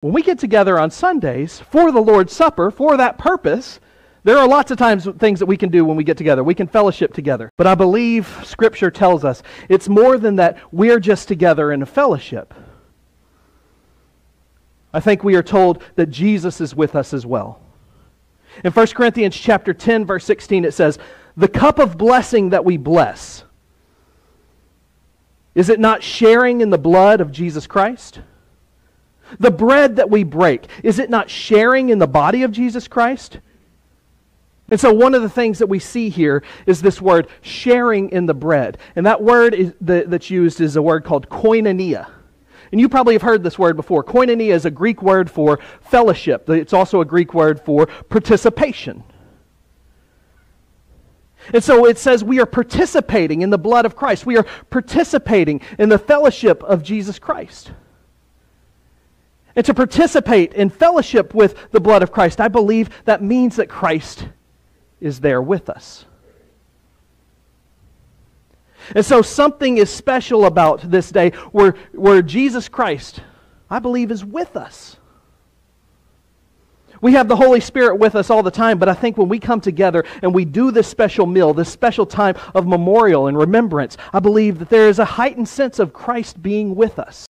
When we get together on Sundays for the Lord's Supper, for that purpose, there are lots of times things that we can do when we get together. We can fellowship together. But I believe Scripture tells us it's more than that we're just together in a fellowship. I think we are told that Jesus is with us as well. In 1 Corinthians chapter 10 verse 16 it says, "The cup of blessing that we bless is it not sharing in the blood of Jesus Christ? The bread that we break, is it not sharing in the body of Jesus Christ?" And so, one of the things that we see here is this word sharing in the bread. And that word is, that's used is a word called koinonia. And you probably have heard this word before. Koinonia is a Greek word for fellowship, it's also a Greek word for participation. And so it says we are participating in the blood of Christ. We are participating in the fellowship of Jesus Christ. And to participate in fellowship with the blood of Christ, I believe that means that Christ is there with us. And so something is special about this day where, where Jesus Christ, I believe, is with us. We have the Holy Spirit with us all the time, but I think when we come together and we do this special meal, this special time of memorial and remembrance, I believe that there is a heightened sense of Christ being with us.